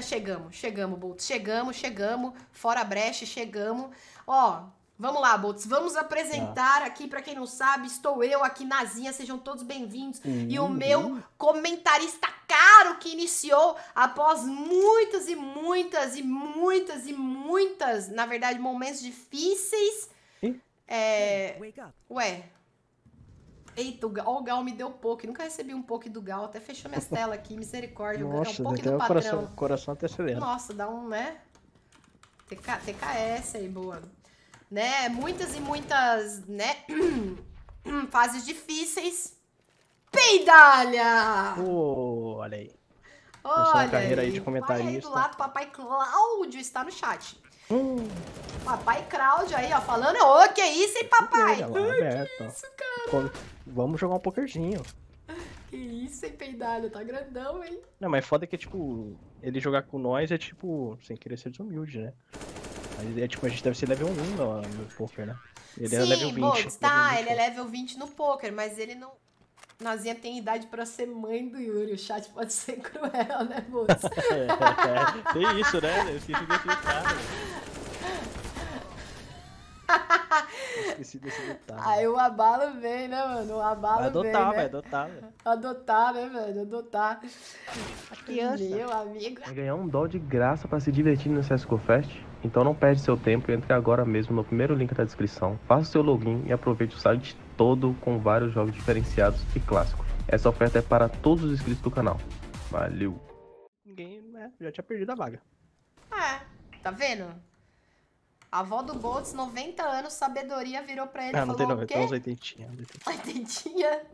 Eita, chegamos, chegamos, Boltz. Chegamos, chegamos. Fora brecha, chegamos. Ó, vamos lá, Boltz. Vamos apresentar aqui, pra quem não sabe, estou eu aqui, Nazinha. Sejam todos bem-vindos. E o meu comentarista caro que iniciou após muitas e muitas e muitas e muitas, na verdade, momentos difíceis. Ih? É. Ué. Eita, o ó, o Gal me deu poke. Nunca recebi um poke do Gal. Até fechou minhas telas aqui. Misericórdia. Gal- é Nossa, um poke do o patrão. coração, coração até acelera. Nossa, dá um, né? TK, TKS aí, boa. Né? Muitas e muitas, né? Fases difíceis. Peidalha! Pô, olha aí. Olha carreira aí de o pai aí comentarista. do lado, papai Cláudio está no chat. Hum, Papai Cláudio aí, ó, falando, ô, que isso, hein, papai? lá, aberto. ó. Isso, cara. Vamos jogar um pokerzinho. Que isso, hein, peidalha? Tá grandão, hein? Não, mas foda que, tipo, ele jogar com nós é tipo, sem querer ser desumilde, né? Mas é tipo, a gente deve ser level 1 no, no poker, né? Ele é level 20. Boltz, tá, level 20, ele é level 20 no poker, mas ele não... Nazinha tem idade pra ser mãe do Yuri. O chat pode ser cruel, né, Boltz? É, tem isso, né? Eu esqueci desse detalhe. Esqueci desse detalhe. Aí o abalo vem, né, mano? O abalo Vai adotar, vem, vai né? adotar, velho. Adotar, né, velho? Adotar. criança. Meu amigo. Vai ganhar um doll de graça para se divertir no CSGO Fest? Então não perde seu tempo e entre agora mesmo no primeiro link da descrição. Faça seu login e aproveite o site todo com vários jogos diferenciados e clássicos. Essa oferta é para todos os inscritos do canal. Valeu! Ninguém, né? Já tinha perdido a vaga. É, tá vendo? A avó do Boltz, 90 anos, sabedoria, virou pra ele e Ah, não tem falou 90, o tem uns quê? 80. 80. Oitentinha.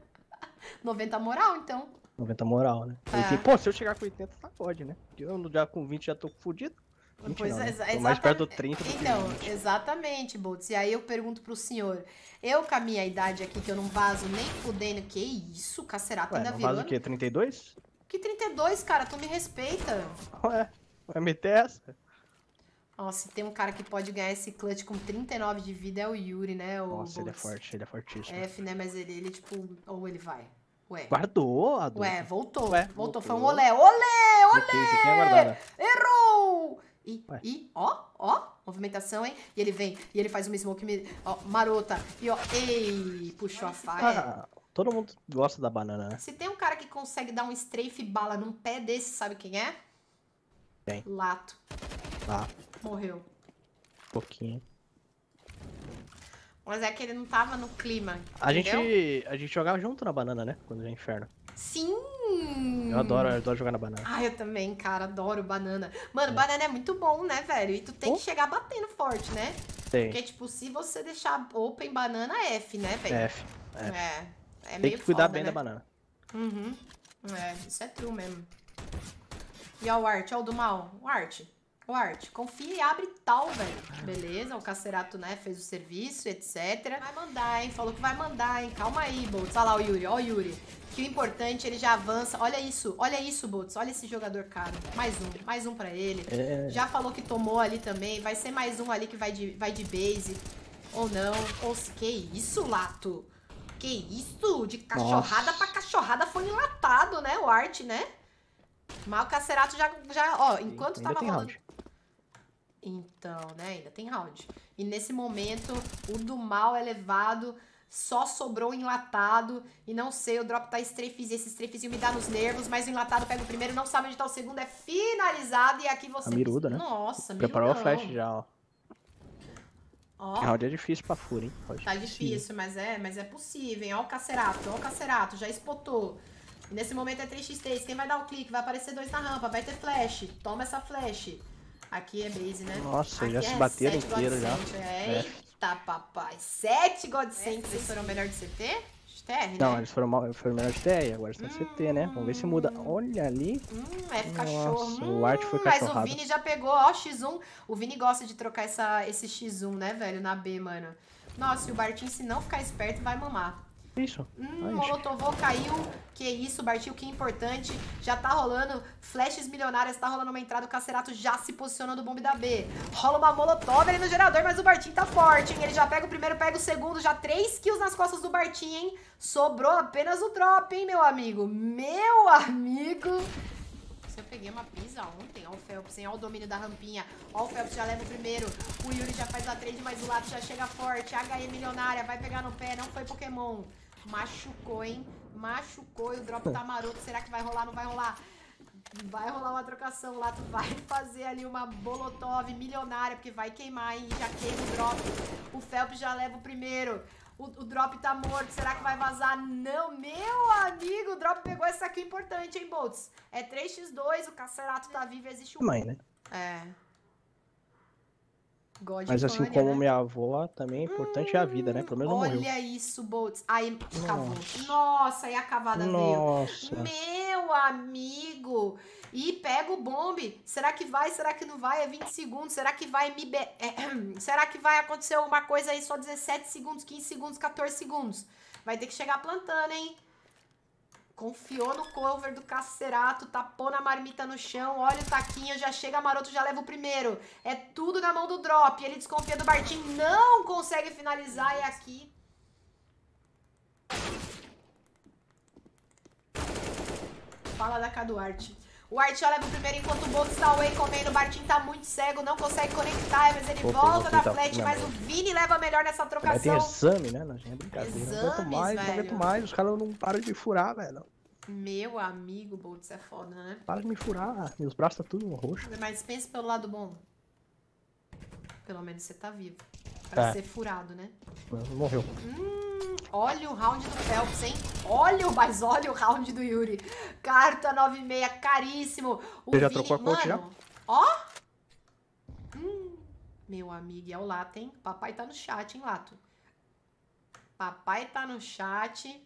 90 moral, então. 90 moral, né? É. Pô, se eu chegar com 80, tá pode, né? Porque Eu já com 20 já tô fudido. 20 Pois não, né? exa- Tô mais perto do exatamente. 30 do que Então, 20. exatamente, Boltz. E aí eu pergunto pro senhor, eu com a minha idade aqui, que eu não vazo nem fudendo, que isso, Cacerato Ué, ainda virou? vaza o quê? 32? Que 32, cara, tu me respeita. Ué, vai meter essa? Nossa, se tem um cara que pode ganhar esse clutch com 39 de vida é o Yuri, né? O Nossa, ele é Boltz. forte, ele é fortíssimo. F, né? Mas ele, ele, tipo, ou ele vai. Ué. Guardou, Adu. Ué, voltou. Ué, voltou. voltou. Foi um olé. Olé! Ok, esse aqui é. Errou! E, Ué. e, ó, ó, movimentação, hein? E ele vem, e ele faz uma smoke me, ó, marota. E ó, ei, puxou a faca. Ah, todo mundo gosta da banana, né? Se tem um cara que consegue dar um strafe bala num pé desse, sabe quem é? Quem? Lato. Ah, Morreu. um pouquinho. Mas é que ele não tava no clima. A entendeu? gente, a gente jogava junto na banana, né? Quando é inferno. Sim! Eu adoro, eu adoro jogar na banana. Ah, eu também, cara, adoro banana. Mano, banana é muito bom, né, velho? E tu tem que Oh. chegar batendo forte, né? Tem. Porque, tipo, se você deixar open banana, é F, né, velho? F. F. É. É Tem meio que cuidar foda, bem né? da banana. Uhum. É, isso é true mesmo. E ó, o Art, ó, o do mal. O Art. O Art, confia e abre tal, velho. Beleza, o Cacerato, né, fez o serviço, etc. Vai mandar, hein? Falou que vai mandar, hein? Calma aí, Boltz. Olha lá o Yuri, ó o Yuri. Que o importante, ele já avança. Olha isso, olha isso, Boltz. Olha esse jogador caro. Mais um, mais um pra ele. É. Já falou que tomou ali também. Vai ser mais um ali que vai de, vai de base. Ou não. Ou se- que isso, Lato? Que isso? De cachorrada Nossa. pra cachorrada foi enlatado, né? O Art, né? Mas o Cacerato já, já ó, enquanto Ainda tava rolando... round. Então, né? Ainda tem round. E nesse momento, o do mal é levado, só sobrou o enlatado. E não sei, o drop tá strafezinho. Esse strafezinho me dá nos nervos, mas o enlatado pega o primeiro, não sabe onde tá o segundo, é finalizado. E aqui você. A miruda, né? Nossa, Preparou a mirudão. flash já, ó. Ó, Round é difícil pra fúria, hein? Round tá difícil, mas é, mas é possível, hein? Ó o Cacerato, ó o Cacerato, já spotou. E nesse momento é 3x3, quem vai dar o clique? Vai aparecer dois na rampa, vai ter flash. Toma essa flash. Aqui é base, né? Nossa, Aqui já é se bateram sete inteiro já. É, Eita, papai. Sete Godsend. Vocês foram melhor de CT? TR, Não, né? eles foram, mal, foram melhor de TR, agora está CT, né? Vamos ver se muda. Olha ali. Hum, F Nossa, cachorro. o Art foi Hum, Mas o cachorrado. Vini já pegou, ó, X1. O Vini gosta de trocar essa, esse X1, né, velho, na B, mano. Nossa, e o Bartim, se não ficar esperto, vai mamar. Isso. Hum, Ai, Molotovô caiu. Que isso, Bartil, que importante. Já tá rolando. Flashes milionárias, tá rolando uma entrada. O Cacerato já se posiciona no bombe da B. Rola uma Molotov ali no gerador, mas o Bartim tá forte, hein? Ele já pega o primeiro, pega o segundo. Já três kills nas costas do Bartim, hein? Sobrou apenas o drop, hein, meu amigo? Meu amigo. eu peguei uma pisa ontem. Ó o Phelps, hein? Ó o domínio da rampinha. Ó o Phelps já leva o primeiro. O Yuri já faz a trade, mas o Lato já chega forte. HE milionária, vai pegar no pé. Não foi Pokémon. Machucou, hein? Machucou e o drop tá maroto. Será que vai rolar? Não vai rolar? Vai rolar uma trocação. O Lato vai fazer ali uma Bolotov milionária, porque vai queimar, hein? Já queima o drop. O Phelps já leva o primeiro. O, o, drop tá morto. Será que vai vazar? Não, meu amigo. O drop pegou essa aqui importante, hein, Boltz? É 3x2, o Cacerato tá vivo, existe um... Mãe, né? É. God Mas assim como né? minha avó, também é importante é a vida, né? Pelo menos não morreu. Olha isso, Boltz. Aí, cavou. Nossa. Nossa, e a cavada veio. Nossa. Meu amigo! E pega o bombe. Será que vai? Será que não vai? É 20 segundos. Será que vai me. Be... é, será que vai acontecer uma coisa aí só 17 segundos, 15 segundos, 14 segundos? Vai ter que chegar plantando, hein? Confiou no cover do Cacerato, tapou na marmita no chão, olha o taquinho, já chega maroto, já leva o primeiro. É tudo na mão do drop. Ele desconfia do Bartim, não consegue finalizar e aqui Fala da Caduarte. O Art leva o primeiro enquanto o Bolt está away comendo. O Bartim tá muito cego, não consegue conectar, mas ele Pô, volta da flat, não, mas o Vini leva melhor nessa Mas tem trocação. exame, né? Não é brincadeira. não aguento Exames, mais, não velho. aguento mais. Os caras não param de furar, velho. Meu amigo, Boltz é foda, né? Para de me furar. Meus braços tá tudo roxo. Mas pense pelo lado bom. Pelo menos você tá vivo. Pra É. ser furado, né? Morreu. Olha o round do Phelps, hein? Olha o, mas olha o round do Yuri. Carta 96, caríssimo. O Você já Vini- trocou a coach Mano, Ó. Hum, meu amigo, é o Lato, hein? Papai tá no chat, hein, Lato? Papai tá no chat.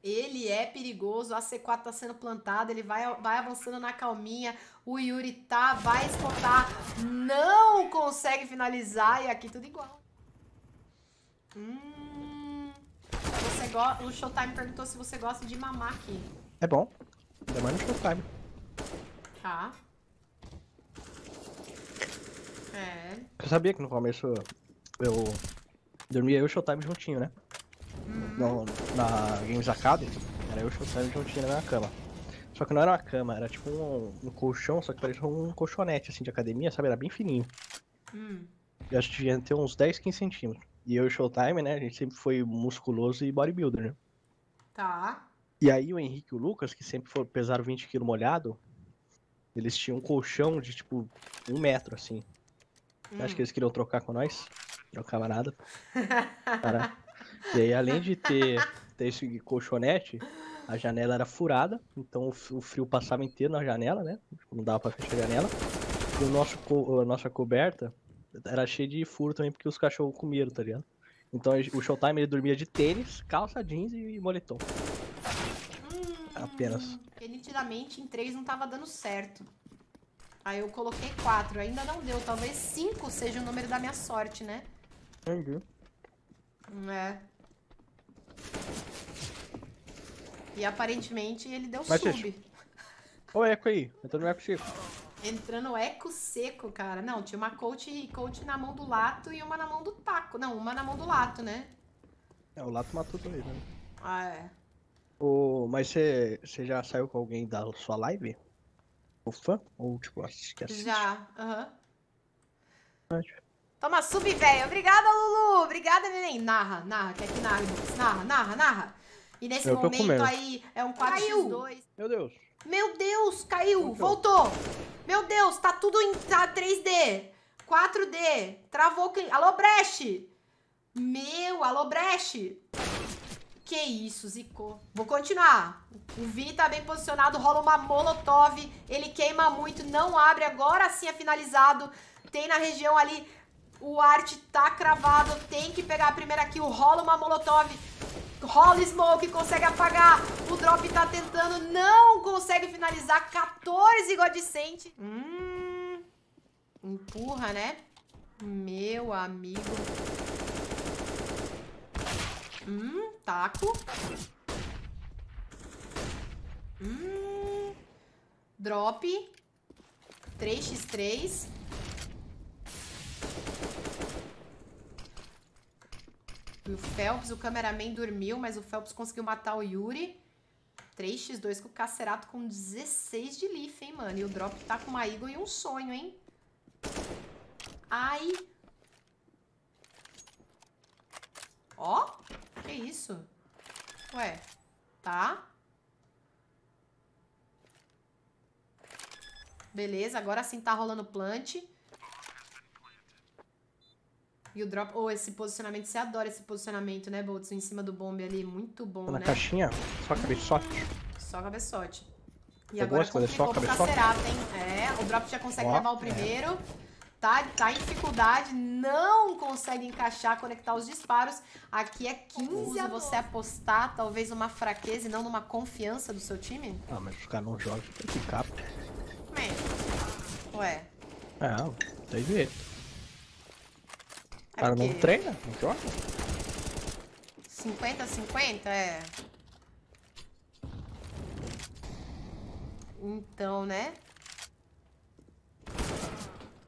Ele é perigoso, a C4 tá sendo plantada, ele vai, vai avançando na calminha. O Yuri tá, vai espotar, não consegue finalizar e aqui tudo igual. Hum, O Showtime perguntou se você gosta de mamar aqui. É bom. Ainda mais no showtime. Tá. É. Você sabia que no começo eu dormia eu e o Showtime juntinho, né? No, na Games Academy, era eu e o Showtime juntinho na minha cama. Só que não era uma cama, era tipo um, um colchão, só que parecia um colchonete assim de academia, sabe? Era bem fininho. Hum. Eu acho que devia ter uns 10, 15 centímetros. E eu e o Showtime, né? A gente sempre foi musculoso e bodybuilder, né? Tá. E aí o Henrique e o Lucas, que sempre foram, pesaram 20 kg molhado, eles tinham um colchão de tipo um metro, assim. Você acha que eles queriam trocar com nós? Trocava nada. Cara. E aí, além de ter, ter esse colchonete, a janela era furada, então o frio passava inteiro na janela, né? Tipo, Não dava pra fechar a janela. E o nosso, a nossa coberta era cheia de furo também, porque os cachorros comeram, tá ligado? Então o Showtime ele dormia de tênis, calça jeans e moletom. Apenas. Porque nitidamente em 3 não tava dando certo. Aí eu coloquei 4, ainda não deu. Talvez 5 seja o número da minha sorte, né? Entendi. É. E aparentemente ele deu Mas, sub. gente, Ô, Eco aí, entrou no Eco Chico. Entrando eco seco, cara. Não, tinha uma coach, coach na mão do lato e uma na mão do taco. Não, uma na mão do lato, né? É, o Lato matou dois, né? Ah, é. Ô, mas você você já saiu com alguém da sua live? O fã? Ou tipo, assiste, que assiste? Já. Aham. Pode. Toma sub, velho. Obrigada, Lulu. Obrigada, neném. Narra, narra. Quer que narre? Narra, narra, narra. E nesse Eu momento comendo. aí é um 4x2. Meu Deus. Meu Deus, caiu. Voltou. Voltou. Meu Deus, tá tudo em tá 3D. 4D. Travou. Alô, Brecht. Meu, alô, Brecht. Que isso, zicou. Vou continuar. O Vini tá bem posicionado, rola uma molotov. Ele queima muito, não abre. Agora sim é finalizado. Tem na região ali. O art tá cravado. Tem que pegar a primeira kill. Rola uma molotov. Rola Smoke, consegue apagar. O drop tá tentando, não consegue finalizar. 14 Godicent. Hum. Empurra, né? Meu amigo. Hum, taco. Hum. Drop. 3x3. E o Phelps, o cameraman dormiu, mas o Phelps conseguiu matar o Yuri. 3x2 com o Cacerato com 16 de leaf, hein, mano? E o Drop tá com uma Eagle e um sonho, hein? Ai. Ó, que isso? Ué, tá. Beleza, agora sim tá rolando plant. E o drop... Oh, esse posicionamento, você adora esse posicionamento, né, Boltz? Em cima do bombe ali, muito bom, Na né? caixinha, só cabeçote. Só cabeçote. E agora só cabeçote? Cacerato, hein? É, o drop já consegue Ó, levar o é. primeiro. Tá, tá em dificuldade, não consegue encaixar, conectar os disparos. Aqui é 15 a você apostar, talvez uma fraqueza e não numa confiança do seu time? Ah, mas os caras não jogam, tem que. Man. Ué, É, tem jeito. O é cara não porque treina, não joga. 50 50 é. Então, né?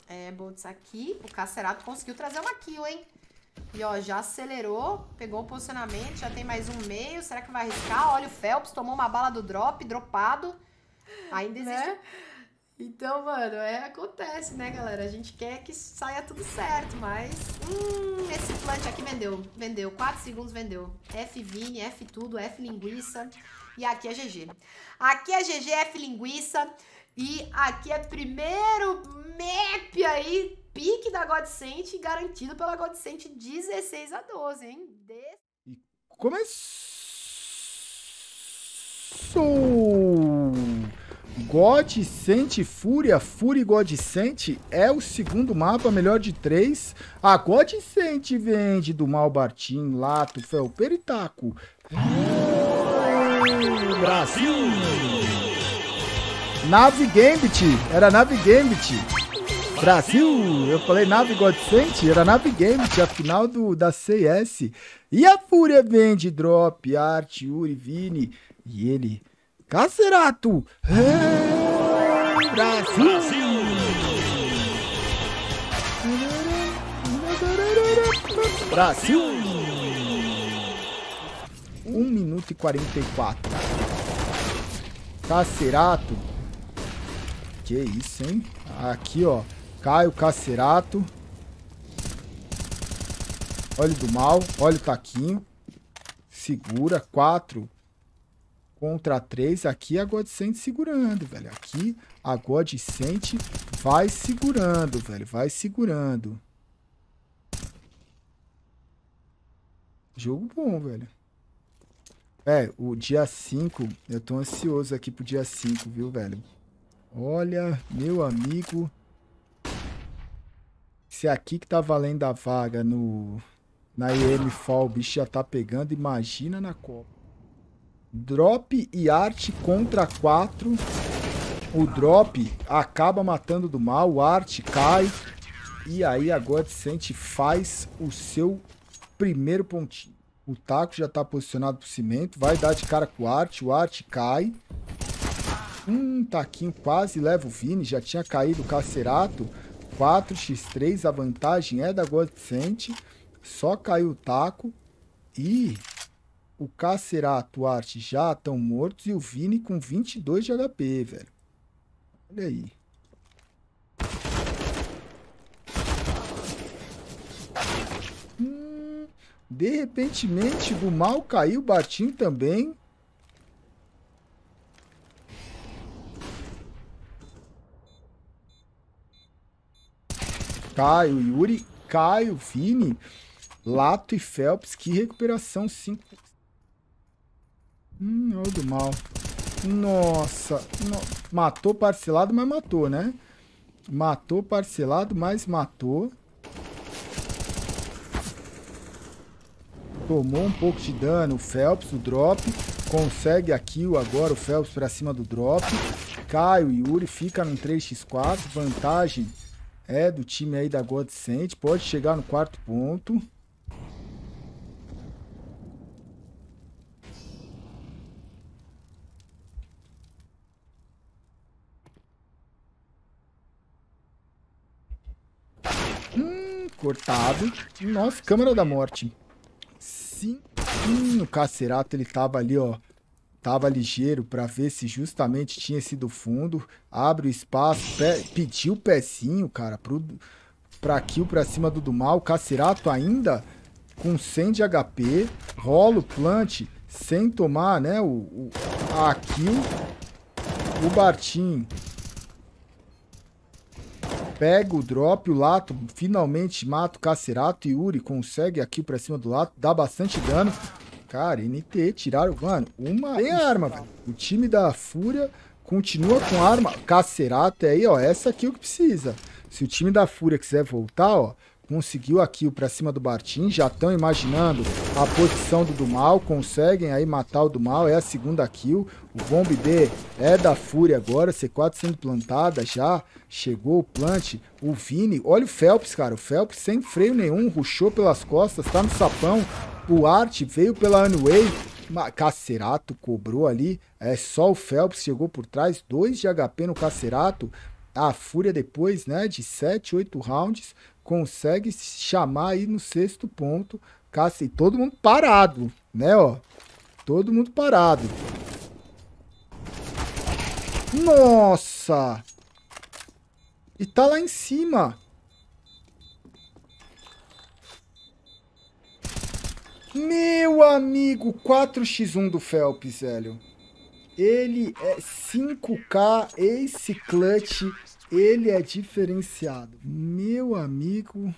É, Boltz aqui. O Cacerato conseguiu trazer uma kill, hein? E ó, já acelerou, pegou o posicionamento, já tem mais um meio. Será que vai arriscar? Olha o Phelps, tomou uma bala do drop, dropado. Ainda existe. Né? Então, mano, é, acontece, né, galera? A gente quer que saia tudo certo, mas. Hum, esse plant aqui vendeu. Vendeu. 4 segundos vendeu. F Vini, F tudo, F linguiça. E aqui é GG. Aqui é GG, F linguiça. E aqui é primeiro map aí, pique da Godsent, garantido pela Godsent 16 a 12, hein? De- Começou! God Sente Fúria, Fúria e God Sente é o segundo mapa, melhor de três. A God Sente vende do Mal Bartim, Lato, Felper e Taco. Brasil! Nave Gambit, era Nave Gambit. Brasil, eu falei Nave Godsent, era Nave Gambit, a final do, da CS. E a Fúria vende Drop, Art, Yuri, Vini. E ele, Cacerato! Hey, Brasil! Brasil! 1 minuto e 44. Cacerato. Que isso, hein? Aqui, ó. Caio Cacerato. Olha do mal. Olha o taquinho. Segura. 4 contra 3. Aqui a Godsent segurando, velho. Aqui a Godsent vai segurando, velho. Vai segurando. Jogo bom, velho. É, o dia 5, eu tô ansioso aqui pro dia 5, viu, velho? Olha, meu amigo. Se aqui que tá valendo a vaga no na EM Fall, o bicho já tá pegando, imagina na Copa. Drop e arte contra 4. O drop acaba matando do mal, o arte cai. E aí a Godsent faz o seu primeiro pontinho. O taco já tá posicionado pro cimento, vai dar de cara com o arte, o arte cai. Um taquinho quase leva o Vini, já tinha caído o Cacerato. 4x3, a vantagem é da Godsent. Só caiu o taco. E o Cacerato, o Arte já estão mortos. E o Vini com 22 de HP, velho. Olha aí. Hum, de repentemente, do mal caiu o Batinho também. Caio, Yuri, Caio, Vini, Lato e Phelps. Que recuperação 5. Hum, olha o do mal. Nossa. no- Matou parcelado, mas matou, né? Matou parcelado, mas matou. Tomou um pouco de dano o Phelps, o drop. Consegue a kill agora o Phelps pra cima do drop. Caio e Yuri fica num 3x4. Vantagem é do time aí da Godsent. Pode chegar no quarto ponto. Hum, cortado. Nossa, câmera da morte. Sim. Hum, o Cacerato, ele tava ali, ó. tava ligeiro para ver se justamente tinha sido fundo. Abre o espaço, pé, pediu o pezinho, cara, pro, pra kill pra cima do Dumal. Cacerato ainda com 100 de HP. Rola o plant sem tomar, né, o, o, a kill. O Bartim pega o drop, o Lato finalmente mata o Cacerato. Yuri consegue aqui pra cima do Lato, dá bastante dano. Cara, NT tiraram, mano, uma... Tem arma, velho. O time da Fúria continua com arma. Cacerato é aí, ó, essa aqui é o que precisa. Se o time da Fúria quiser voltar, ó, conseguiu a kill pra cima do Bartim, já estão imaginando a posição do Dumal, conseguem aí matar o Dumal, é a segunda kill, o Bomb B é da Fúria agora, C4 sendo plantada já, chegou o plant, o Vini, olha o Phelps, cara, o Phelps sem freio nenhum, ruxou pelas costas, tá no sapão, o Art veio pela Anway, Cacerato cobrou ali, é só o Phelps chegou por trás, 2 de HP no Cacerato, a Fúria depois, né, de 7, 8 rounds, consegue chamar aí no sexto ponto. E todo mundo parado, né, ó. Todo mundo parado. Nossa! E tá lá em cima. Meu amigo, 4x1 do Phelps, velho. Ele é 5K, Ace Clutch ele é diferenciado. Meu amigo.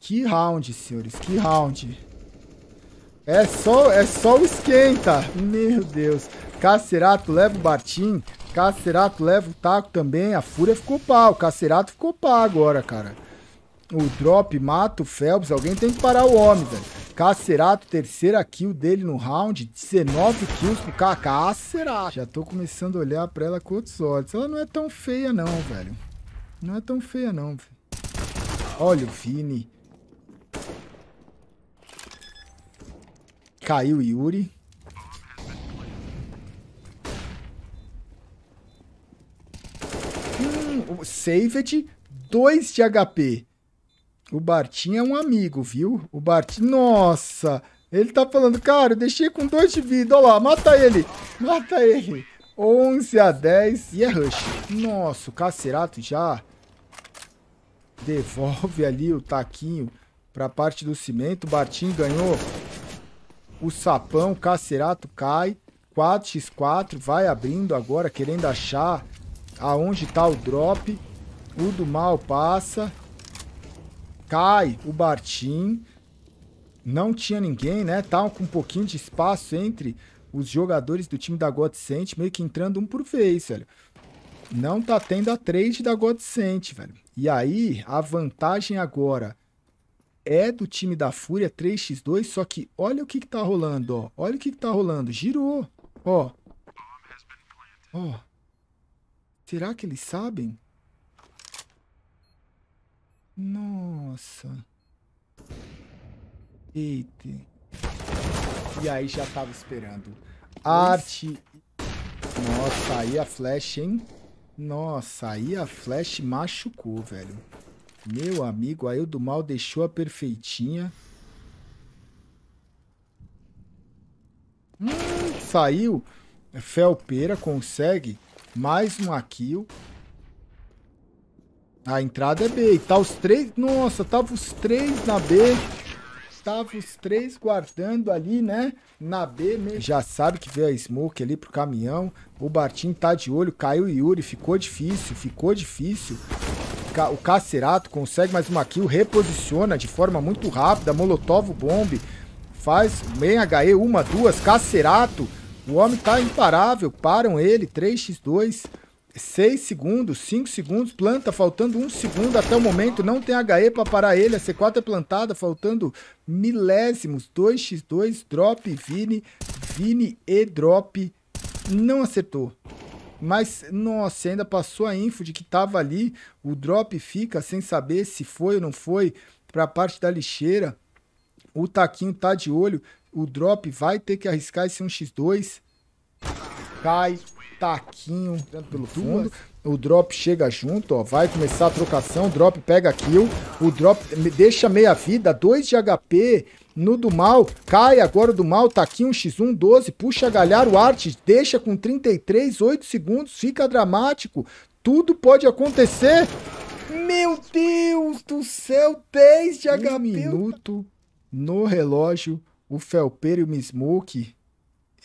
Que round, senhores. Que round. É só, é só o esquenta. Meu Deus. Cacerato leva o Bartim. Cacerato leva o taco também. A Fúria ficou pá. O Cacerato ficou pá agora, cara. O drop mata o Phelps. Alguém tem que parar o homem, velho. Cacerato, terceira kill dele no round. 19 kills pro Cacerato. Já tô começando a olhar pra ela com outros olhos. Ela não é tão feia não, velho. Não é tão feia não, velho. Olha o Vini. Caiu o Yuri. Hum, Saved, 2 de HP. O Bartim é um amigo, viu? O Bartim... Nossa! Ele tá falando, cara, eu deixei com dois de vida. Olha lá, mata ele. Mata ele. 11 a 10 e é rush. Nossa, o Cacerato já devolve ali o taquinho pra parte do cimento. O Bartim ganhou o sapão. O Cacerato cai. 4x4. Vai abrindo agora, querendo achar aonde tá o drop. O do mal passa. Cai o Bartim. Não tinha ninguém, né? Tava com um pouquinho de espaço entre os jogadores do time da Godsent, meio que entrando um por vez, velho. Não tá tendo a trade da Godsent, velho. E aí, a vantagem agora é do time da Fúria 3x2, só que olha o que que tá rolando, ó. Olha o que que tá rolando. Girou, ó. Ó. Será que eles sabem? Nossa. Eita. E aí já tava esperando. Arte. Nossa, aí a flash, hein? Nossa, aí a flash machucou, velho. Meu amigo, aí o do mal deixou a perfeitinha. Hum, saiu. Felpeira consegue mais uma kill. A entrada é B. E tá os três... Nossa, tava os três na B. Tava os três guardando ali, né? Na B mesmo. Já sabe que veio a smoke ali pro caminhão. O Bartim tá de olho. Caiu o Yuri. Ficou difícil. Ficou difícil. O Cacerato consegue mais uma kill. Reposiciona de forma muito rápida. Molotov bomb. Faz bem HE. Uma, duas. Cacerato. O homem tá imparável. Param ele. 3x2. 6 segundos, 5 segundos, planta, faltando 1 segundo até o momento, não tem HE para parar ele, a C4 é plantada, faltando milésimos, 2x2, drop, Vini, Vini e drop, não acertou. Mas, nossa, ainda passou a info de que tava ali, o drop fica sem saber se foi ou não foi para a parte da lixeira, o taquinho tá de olho, o drop vai ter que arriscar esse 1x2, cai, taquinho pelo fundo. O drop chega junto, ó. Vai começar a trocação. O drop pega kill. O drop deixa meia vida. 2 de HP no do mal. Cai agora o do mal. Taquinho X1, 12. Puxa galhar. O Art deixa com 33, 8 segundos. Fica dramático. Tudo pode acontecer. Meu Deus do céu. 10 de HP. Um minuto no relógio. O Felper e o Smoke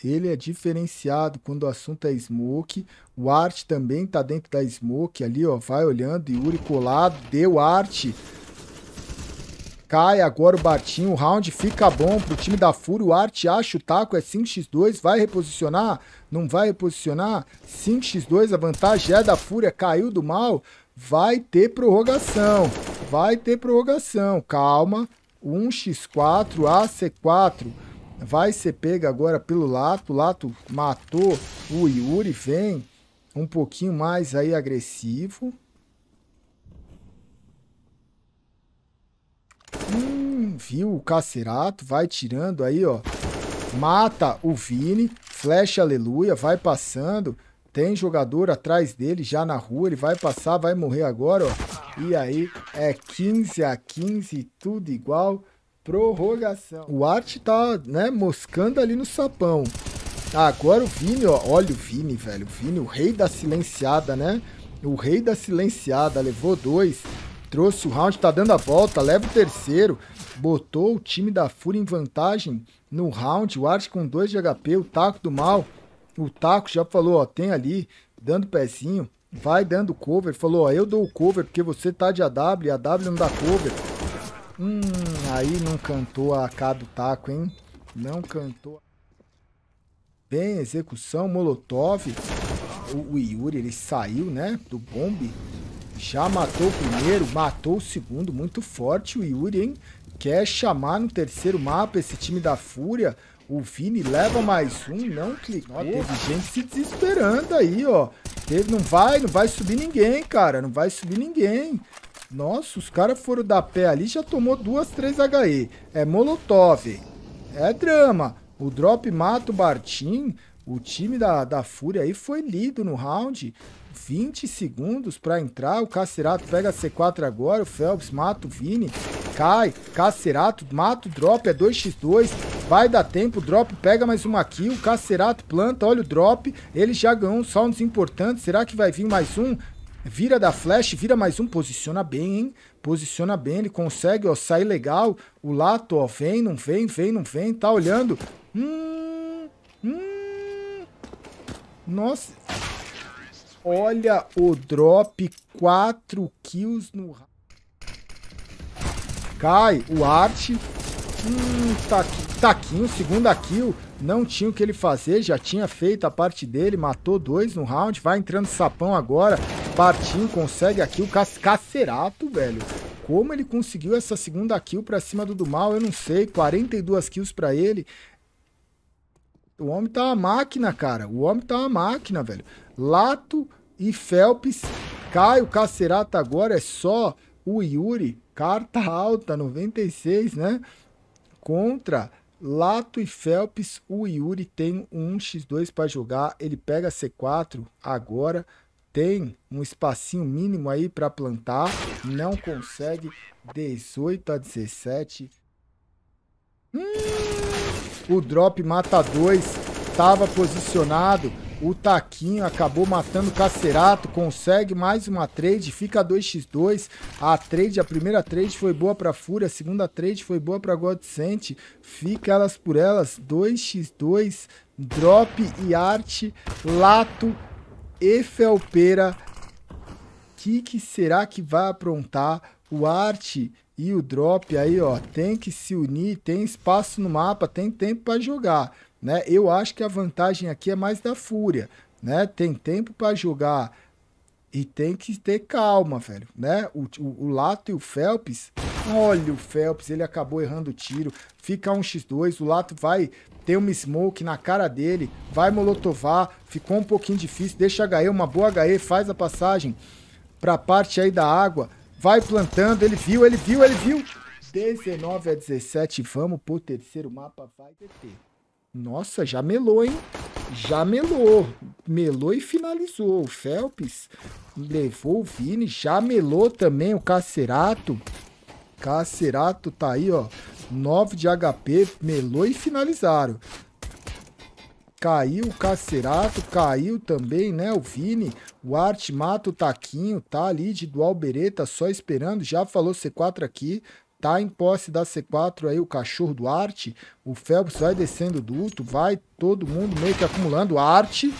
ele é diferenciado quando o assunto é Smoke. O Art também tá dentro da Smoke ali, ó. Vai olhando, Yuri colado, deu Art. Cai agora o Bartinho, o round fica bom pro time da Fúria. O Art acha o taco, é 5x2, vai reposicionar? Não vai reposicionar? 5x2, a vantagem é da Fúria, caiu do mal. Vai ter prorrogação, vai ter prorrogação. Calma, 1x4, AC4 vai ser pega agora pelo Lato. O Lato matou o Yuri, vem um pouquinho mais aí agressivo. Hum, viu o Cacerato, vai tirando aí, ó. Mata o Vini, flecha aleluia, vai passando. Tem jogador atrás dele já na rua, ele vai passar, vai morrer agora, ó. E aí é 15 a 15, tudo igual. Prorrogação. O Art tá, né, moscando ali no sapão. agora o Vini, ó. Olha o Vini, velho. O Vini, o rei da silenciada, né? O rei da silenciada. Levou dois. Trouxe o round, tá dando a volta. Leva o terceiro. Botou o time da Fúria em vantagem no round. O Art com dois de HP. O Taco do Mal. O Taco já falou, ó. Tem ali, dando pezinho. Vai dando cover. Falou, ó. Eu dou o cover porque você tá de AW. A AW não dá cover. Hum, aí não cantou a K do taco, hein? Não cantou. Bem, execução, Molotov. O, o Yuri, ele saiu, né, do bombe. Já matou o primeiro, matou o segundo, muito forte o Yuri, hein? Quer chamar no terceiro mapa esse time da Fúria. O Vini leva mais um, não clicou. Ó, teve gente se desesperando aí, ó. Teve, não vai, não vai subir ninguém, cara. Não vai subir ninguém. Nossa, os caras foram dar pé ali já tomou duas, três HE. É Molotov. É drama. O drop mata o Bartim. O time da, da Fúria aí foi lido no round. 20 segundos para entrar. O Cacerato pega a C4 agora. O Phelps mata o Vini. Cai. Cacerato mata o drop. É 2x2. Vai dar tempo. O drop pega mais uma kill. O Cacerato planta. Olha o drop. Ele já ganhou um sounds importante. Será que vai vir mais um? Vira da flash, vira mais um, posiciona bem, hein? Posiciona bem, ele consegue, ó, sair legal. O Lato, ó, vem, não vem, vem, não vem, tá olhando. Hum, hum. Nossa. Olha o drop, 4 kills no... Cai o Art. Hum, tá, taquinho, segunda kill. Não tinha o que ele fazer, já tinha feito a parte dele, matou dois no round, vai entrando sapão agora. Bartinho consegue aqui o Cacerato, velho. Como ele conseguiu essa segunda kill pra cima do do mal, eu não sei. 42 kills pra ele. O homem tá uma máquina, cara. O homem tá uma máquina, velho. Lato e Phelps. Cai o Cacerato agora, é só o Yuri. Carta alta, 96, né? Contra Lato e Phelps, o Yuri tem um x2 para jogar, ele pega C4 agora, tem um espacinho mínimo aí para plantar, não consegue, 18 a 17. Hum, o drop mata dois, estava posicionado, o Taquinho acabou matando o Cacerato, consegue mais uma trade, fica 2x2. A trade, a primeira trade foi boa para Fúria, a segunda trade foi boa para Godsent. Fica elas por elas, 2x2, Drop e Arte, Lato e Felpeira. O que, que será que vai aprontar o Arte e o Drop aí, ó? Tem que se unir, tem espaço no mapa, tem tempo para jogar né? Eu acho que a vantagem aqui é mais da Fúria, né? Tem tempo para jogar e tem que ter calma, velho, né? O, o, o, Lato e o Phelps, olha o Phelps, ele acabou errando o tiro, fica um x2, o Lato vai ter uma smoke na cara dele, vai molotovar, ficou um pouquinho difícil, deixa HE, uma boa HE, faz a passagem pra parte aí da água, vai plantando, ele viu, ele viu, ele viu, 19 a 17, vamos pro terceiro mapa, vai ter. Nossa, já melou, hein? Já melou. melou e finalizou. O Phelps levou o Vini, já melou também o Cacerato. Cacerato tá aí, ó. 9 de HP, melou e finalizaram. Caiu o Cacerato, caiu também, né? O Vini. O Arte mata o Taquinho, tá ali de dual bereta, só esperando. Já falou C4 aqui. Tá em posse da C4 aí o cachorro do Arte. O Phelps vai descendo o duto, vai todo mundo meio que acumulando. Arte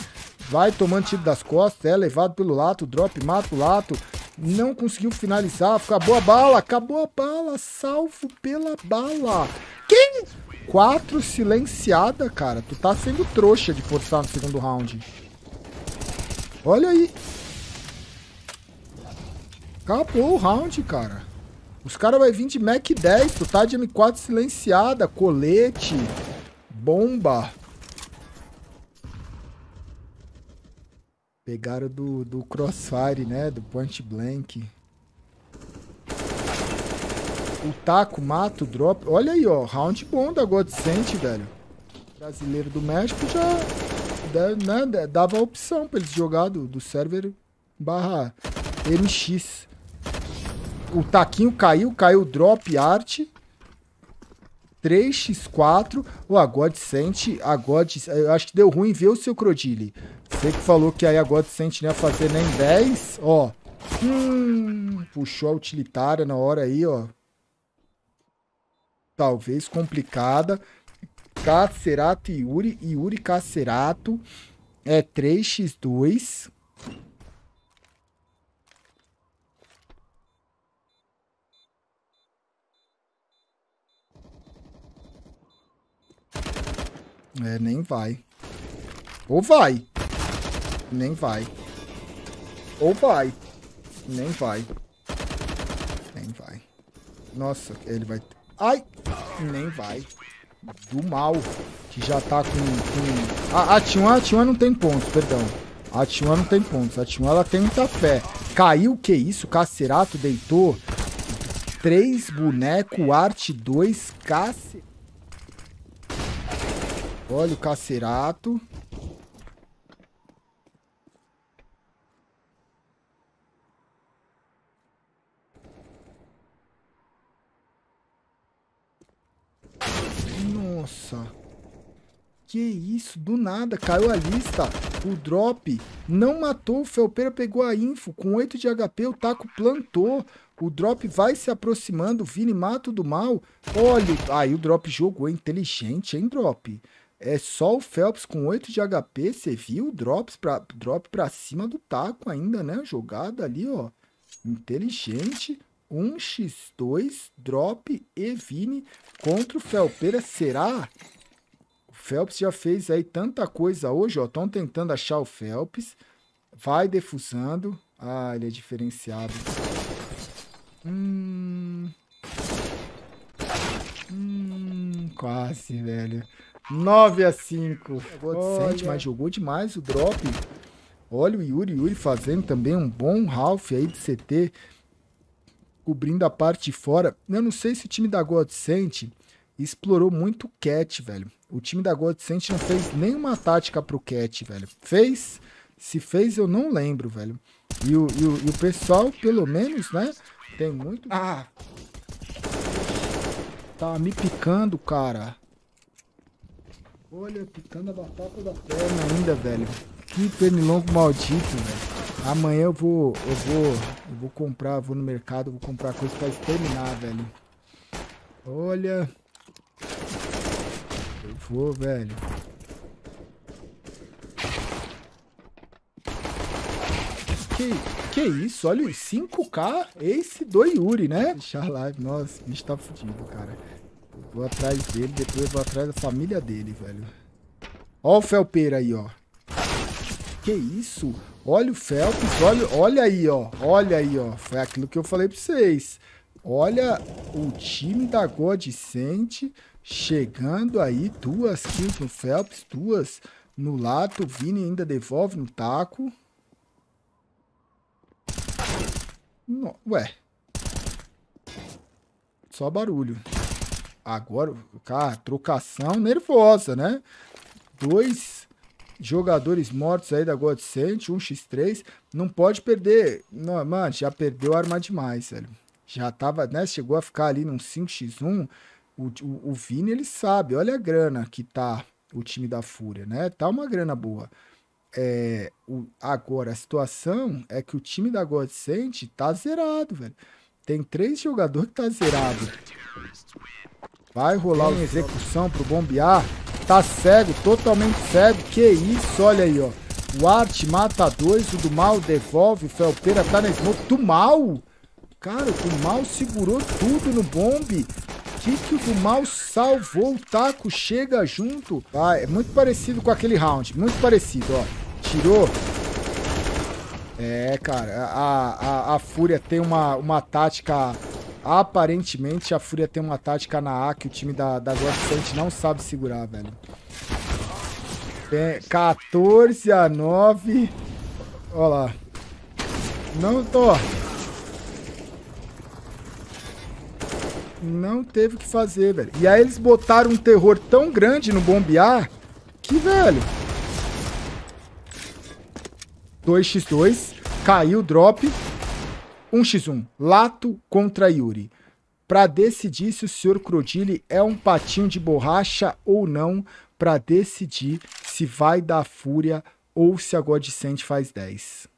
vai tomando tiro das costas, é levado pelo Lato, drop, mata o Lato. Não conseguiu finalizar, acabou a bala, acabou a bala, salvo pela bala. Quem? Quatro silenciada, cara. Tu tá sendo trouxa de forçar no segundo round. Olha aí. Acabou o round, cara. Os caras vão vir de Mac 10. Tu tá de M4 silenciada. Colete. Bomba. Pegaram do, do Crossfire, né? Do Point Blank. O taco mata o drop. Olha aí, ó. Round bom da Godsent, velho. Brasileiro do México já né, dava a opção pra eles jogar do, do server barra MX. O taquinho caiu, caiu o drop art. 3x4. O a Godsent, a God, eu acho que deu ruim ver o seu Crodile. Você que falou que aí a Godsent não ia fazer nem 10, ó. Hum, puxou a utilitária na hora aí, ó talvez complicada. Cacerato e Yuri. Yuri Cacerato é 3x2. É, nem vai. Ou vai. Nem vai. Ou vai. Nem vai. Nem vai. Nossa, ele vai... Ai! Nem vai. Do mal. Que já tá com... com... A, a T1, a T1 não tem pontos, perdão. A T1 não tem pontos. A T1 ela tem muita fé. Caiu que isso? Cacerato deitou. Três boneco, arte 2, cace... Olha o Cacerato. Nossa. Que isso, do nada, caiu a lista. O drop não matou, o Felpeira pegou a info. Com 8 de HP, o Taco plantou. O drop vai se aproximando, o Vini mata do mal. Olha, aí o drop jogou, inteligente, hein, drop? É só o Phelps com 8 de HP, você viu? Drops pra, drop pra cima do taco ainda, né? Jogada ali, ó. Inteligente. 1x2, drop e Vini contra o Felpeira. Será? O Phelps já fez aí tanta coisa hoje, ó. Estão tentando achar o Phelps. Vai defusando. Ah, ele é diferenciado. Hum... Hum, quase, velho. 9 a 5. Olha. mas jogou demais o drop. Olha o Yuri, Yuri fazendo também um bom half aí de CT cobrindo a parte de fora. Eu não sei se o time da Godsent explorou muito o Cat, velho. O time da Godsent não fez nenhuma tática pro Cat, velho. Fez? Se fez, eu não lembro, velho. E o, e o, e o pessoal, pelo menos, né, tem muito... Ah! Tá me picando, cara. Olha, picando a batata da perna ainda, velho. Que pernilongo maldito, velho. Amanhã eu vou, eu vou, eu vou comprar, vou no mercado, vou comprar coisa pra exterminar, velho. Olha. Eu vou, velho. Que, que isso? Olha, 5k esse do Yuri, né? Deixar live. Nossa, o bicho tá fudido, cara. Vou atrás dele, depois vou atrás da família dele, velho. Ó o Felpeira aí, ó. Que isso? Olha o Phelps, olha, olha aí, ó. Olha aí, ó. Foi aquilo que eu falei pra vocês. Olha o time da Godsent chegando aí. Duas kills no Phelps, duas no Lato. O Vini ainda devolve no taco. No, ué. Só barulho. Agora, cara, trocação nervosa, né? Dois jogadores mortos aí da Godsent, 1x3. Não pode perder. Não, mano, já perdeu arma demais, velho. Já tava, né? Chegou a ficar ali num 5x1. O, o, o Vini, ele sabe. Olha a grana que tá o time da Fúria, né? Tá uma grana boa. É, o, agora, a situação é que o time da Godsent tá zerado, velho. Tem três jogadores que tá zerado. Vai rolar uma execução pro bombear. Tá cego, totalmente cego. Que isso, olha aí, ó. O Art mata dois, o do mal devolve. O Felpeira tá na smoke. Do mal? Cara, o do mal segurou tudo no bombe. Que que o do mal salvou? O taco chega junto. Ah, é muito parecido com aquele round. Muito parecido, ó. Tirou. É, cara, a, a, a Fúria tem uma, uma tática Aparentemente, a Fúria tem uma tática na A que o time da, da Godsent não sabe segurar, velho. Tem 14 a 9. Olha lá. Não tô. Não teve o que fazer, velho. E aí eles botaram um terror tão grande no bombear que, velho... 2x2. Caiu o drop. 1x1. Lato contra Yuri. Para decidir se o Sr. Crodilli é um patinho de borracha ou não, para decidir se vai dar fúria ou se a Godsend faz 10.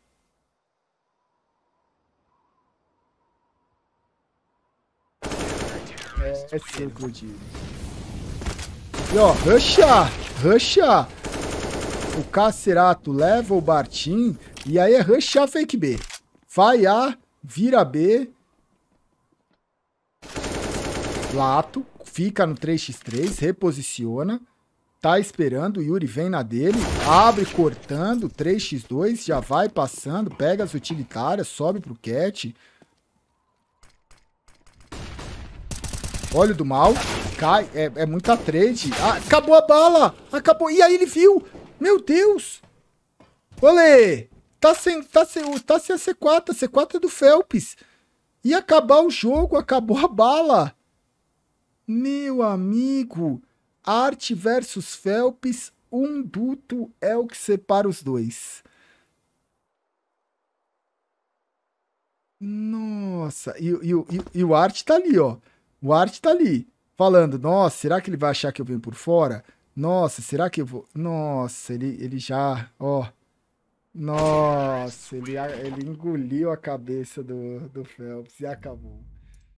É, Sr. Crodilli. E ó, rusha! Rusha! O Cacerato leva o Bartim e aí é rushar fake B. Vai A, vira B. Lato, fica no 3x3, reposiciona. Tá esperando, o Yuri vem na dele, abre cortando, 3x2, já vai passando, pega as utilitárias, sobe pro cat. Olha o do mal, cai, é, é muita trade. Ah, acabou a bala, acabou, e aí ele viu, meu Deus. Olê, Tá sem, tá sem, tá sem a C4, a C4 é do Phelps. Ia acabar o jogo, acabou a bala. Meu amigo, Arte versus Phelps, um duto é o que separa os dois. Nossa, e, e, e, e o Arte tá ali, ó. O Arte tá ali, falando, nossa, será que ele vai achar que eu venho por fora? Nossa, será que eu vou... Nossa, ele, ele já, ó... Nossa, ele, ele engoliu a cabeça do, do Phelps e acabou.